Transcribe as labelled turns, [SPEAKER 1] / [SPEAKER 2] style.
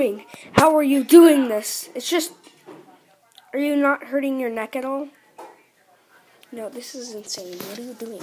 [SPEAKER 1] doing? How are you doing this? It's just. Are you not hurting your neck at all? No, this is insane. What are you doing?